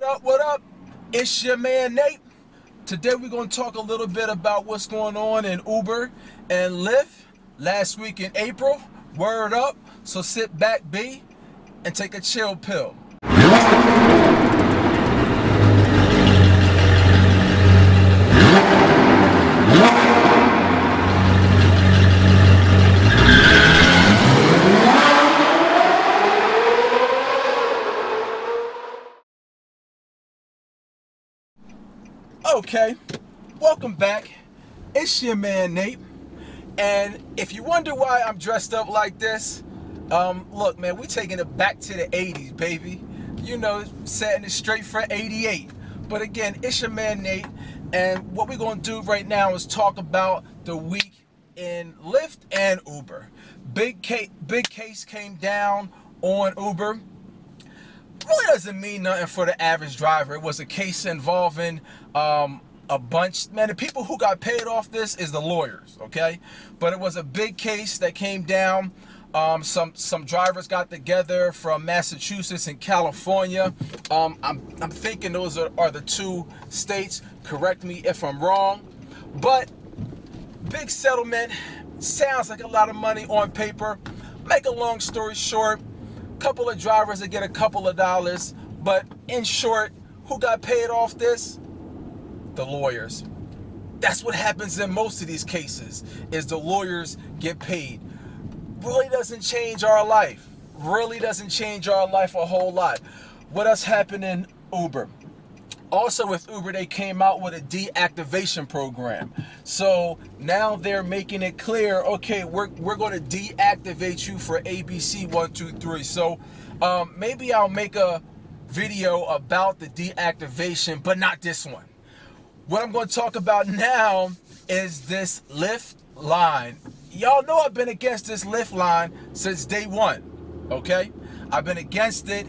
What up, what up? It's your man Nate. Today we're going to talk a little bit about what's going on in Uber and Lyft last week in April. Word up. So sit back, B, and take a chill pill. Okay, welcome back. It's your man Nate. And if you wonder why I'm dressed up like this, um, look, man, we taking it back to the 80s, baby. You know, setting it straight for 88. But again, it's your man Nate. And what we're going to do right now is talk about the week in Lyft and Uber. Big case, big case came down on Uber really doesn't mean nothing for the average driver. It was a case involving um, a bunch. Man, the people who got paid off this is the lawyers, okay? But it was a big case that came down. Um, some some drivers got together from Massachusetts and California. Um, I'm, I'm thinking those are, are the two states. Correct me if I'm wrong. But big settlement sounds like a lot of money on paper. Make a long story short, couple of drivers that get a couple of dollars, but in short, who got paid off this? The lawyers. That's what happens in most of these cases is the lawyers get paid. Really doesn't change our life. Really doesn't change our life a whole lot. What else happened in Uber? Also with Uber, they came out with a deactivation program. So now they're making it clear, okay, we're, we're going to deactivate you for ABC 123. So um, maybe I'll make a video about the deactivation, but not this one. What I'm going to talk about now is this Lyft line. Y'all know I've been against this Lyft line since day one, okay? I've been against it.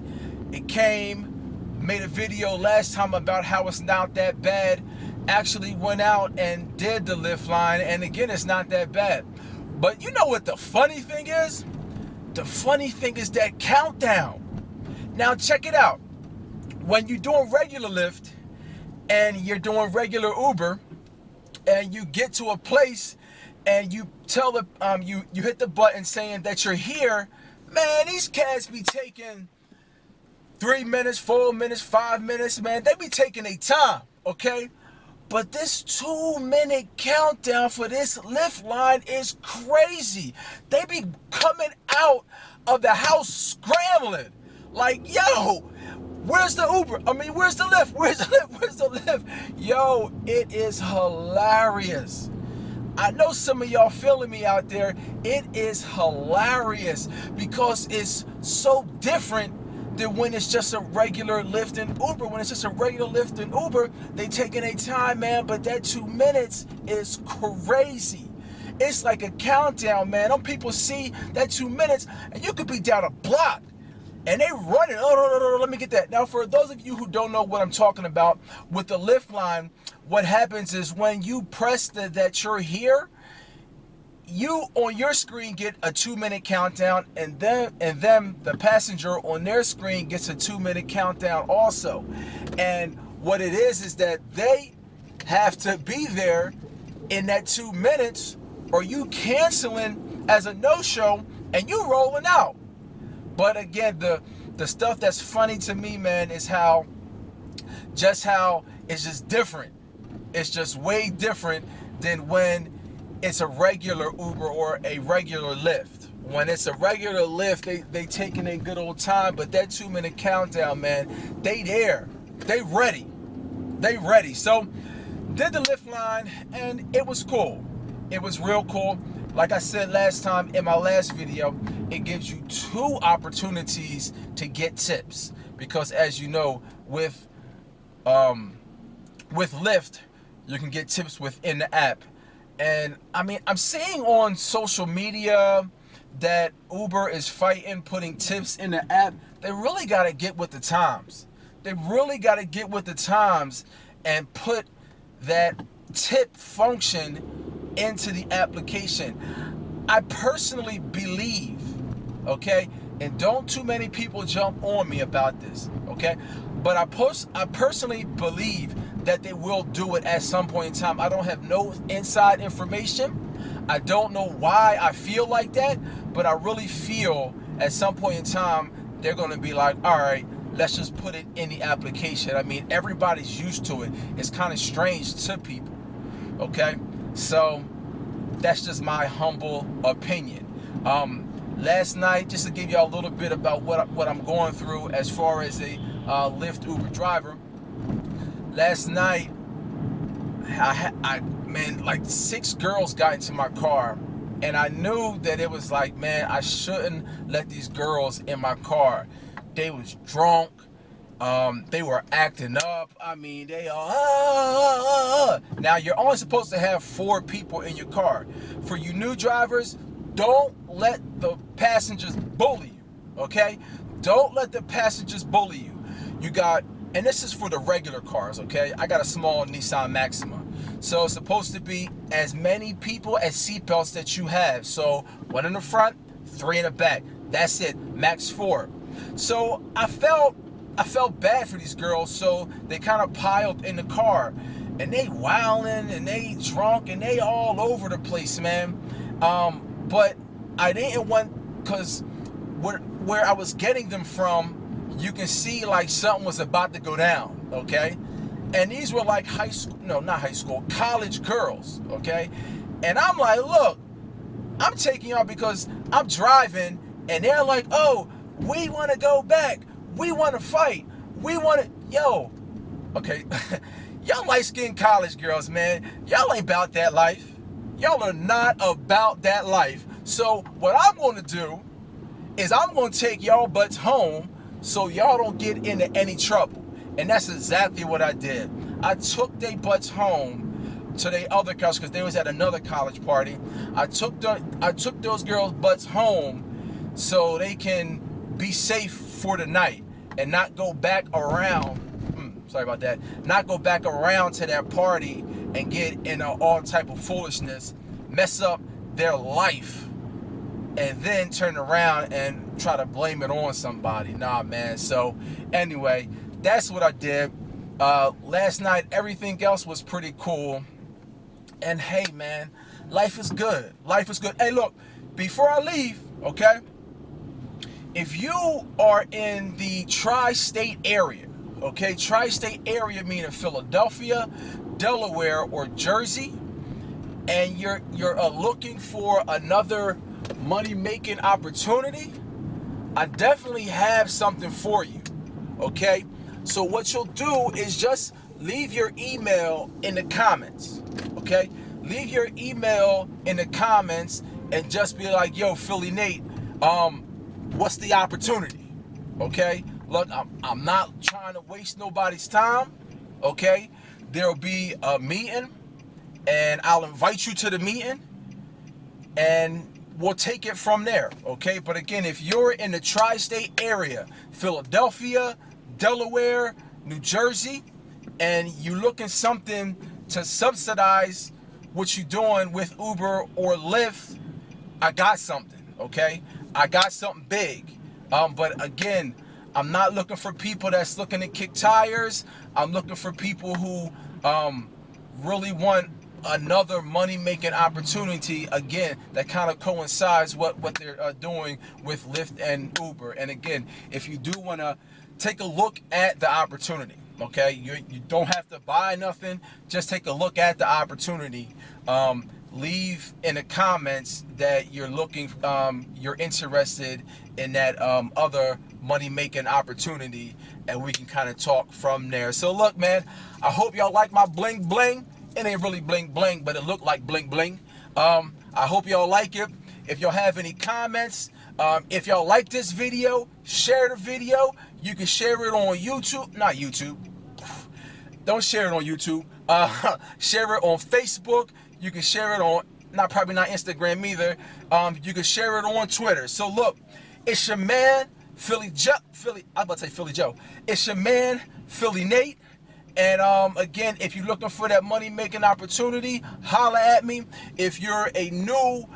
It came made a video last time about how it's not that bad. Actually went out and did the Lyft line, and again, it's not that bad. But you know what the funny thing is? The funny thing is that countdown. Now check it out. When you're doing regular Lyft and you're doing regular Uber, and you get to a place and you tell the um you you hit the button saying that you're here, man, these cats be taking three minutes, four minutes, five minutes, man. They be taking a time, okay? But this two minute countdown for this Lyft line is crazy. They be coming out of the house scrambling. Like, yo, where's the Uber? I mean, where's the Lyft? Where's the Lyft? Where's the Lyft? Yo, it is hilarious. I know some of y'all feeling me out there. It is hilarious because it's so different than when it's just a regular Lyft and Uber. When it's just a regular Lyft and Uber, they taking a time, man. But that two minutes is crazy. It's like a countdown, man. Them people see that two minutes, and you could be down a block. And they running. Oh, no, no, no, let me get that. Now, for those of you who don't know what I'm talking about, with the Lyft line, what happens is when you press the, that you're here, you on your screen get a two minute countdown and then and then the passenger on their screen gets a two minute countdown also. And what it is is that they have to be there in that two minutes or you canceling as a no-show and you rolling out. But again the the stuff that's funny to me man is how just how it's just different. It's just way different than when it's a regular Uber or a regular Lyft. When it's a regular Lyft, they they taking a good old time, but that two minute countdown, man, they there, they ready, they ready. So did the Lyft line, and it was cool. It was real cool. Like I said last time in my last video, it gives you two opportunities to get tips because, as you know, with um, with Lyft, you can get tips within the app and I mean, I'm seeing on social media that Uber is fighting putting tips in the app. They really got to get with the times. They really got to get with the times and put that tip function into the application. I personally believe, okay, and don't too many people jump on me about this, okay? but I post I personally believe that they will do it at some point in time. I don't have no inside information. I don't know why I feel like that, but I really feel at some point in time they're going to be like, all right, let's just put it in the application. I mean, everybody's used to it. It's kind of strange to people. Okay? So that's just my humble opinion. Um, last night, just to give you a little bit about what, what I'm going through as far as a uh, Lyft Uber driver. Last night, I, I man, like six girls got into my car, and I knew that it was like, man, I shouldn't let these girls in my car. They was drunk. Um, they were acting up. I mean, they all. Ah, ah, ah, ah. Now you're only supposed to have four people in your car. For you new drivers, don't let the passengers bully you. Okay, don't let the passengers bully you. You got, and this is for the regular cars. Okay, I got a small Nissan Maxima. So it's supposed to be as many people as seatbelts that you have. So one in the front, three in the back. That's it, max four. So I felt I felt bad for these girls, so they kind of piled in the car, and they wilding and they drunk and they all over the place, man. Um, but I didn't want because where where I was getting them from, you can see like something was about to go down. Okay, and these were like high school, no, not high school, college girls. Okay, and I'm like, look, I'm taking y'all because I'm driving, and they're like, oh we want to go back. We want to fight. We want to, yo, okay, y'all light skinned college girls, man. Y'all ain't about that life. Y'all are not about that life. So, what I'm going to do is I'm going to take y'all butts home so y'all don't get into any trouble. And that's exactly what I did. I took they butts home to their other college because they was at another college party. I took the I took those girls butts home so they can be safe for the night and not go back around. Hmm, sorry about that. Not go back around to that party and get in all type of foolishness, mess up their life, and then turn around and try to blame it on somebody. Nah, man. So anyway, that's what I did. Uh, last night, everything else was pretty cool. And hey, man, life is good. Life is good. Hey, look, before I leave, okay? if you are in the tri-state area, okay, tri-state area meaning Philadelphia, Delaware, or Jersey, and you're you're uh, looking for another money-making opportunity, I definitely have something for you. Okay, so what you'll do is just leave your email in the comments. Okay, leave your email in the comments and just be like, "Yo, Philly Nate, um." what's the opportunity? Okay? Look, I'm, I'm not trying to waste nobody's time. Okay? There'll be a meeting, and I'll invite you to the meeting, and we'll take it from there. Okay? But again, if you're in the tri state area, Philadelphia, Delaware, New Jersey, and you're looking something to subsidize what you're doing with Uber or Lyft, I got something. Okay? I got something big. Um, but again, I'm not looking for people that's looking to kick tires. I'm looking for people who um, really want another money making opportunity again that kind of coincides what what they're uh, doing with Lyft and Uber and again if you do want to take a look at the opportunity okay you, you don't have to buy nothing just take a look at the opportunity um, leave in the comments that you're looking, um, you're interested in that um, other money making opportunity, and we can kind of talk from there. So, look, man, I hope y'all like my bling bling. It ain't really bling bling, but it looked like bling bling. Um, I hope y'all like it. If y'all have any comments, um, if y'all like this video, share the video. You can share it on YouTube, not YouTube. Don't share it on YouTube. Uh, share it on Facebook. You can share it on, not probably not Instagram either. Um, you can share it on Twitter. So look, it's your man, Philly Joe, Philly, I'm about to say Philly Joe. It's your man, Philly Nate. And um, again, if you're looking for that money making opportunity, holla at me. If you're a new,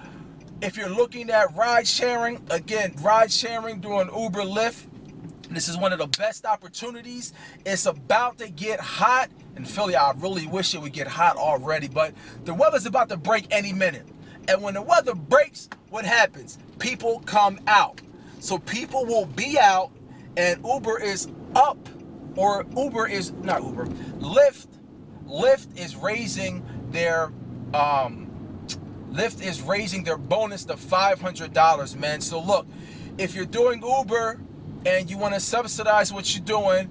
if you're looking at ride sharing, again, ride sharing doing Uber, Lyft, This is one of the best opportunities. It's about to get hot in Philly. I really wish it would get hot already, but the weather's about to break any minute. And when the weather breaks, what happens? People come out. So people will be out, and Uber is up, or Uber is not Uber, Lyft. Lyft is raising their um, Lyft is raising their bonus to $500, man. So look, if you're doing Uber and you want to subsidize what you're doing,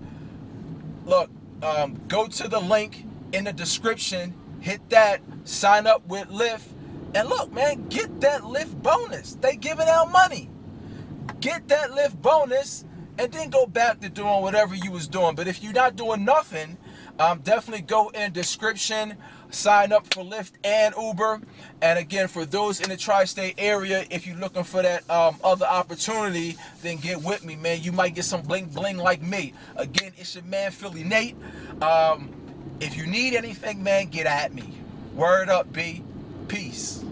look, um, go to the link in the description, hit that, sign up with Lyft, and look, man, get that Lyft bonus. They giving out money. Get that Lyft bonus, and then go back to doing whatever you was doing. But if you're not doing nothing, um, definitely go in description sign up for Lyft and Uber. And again, for those in the tri-state area, if you're looking for that um, other opportunity, then get with me, man. You might get some bling bling like me. Again, it's your man Philly Nate. Um, if you need anything, man, get at me. Word up, B. Peace.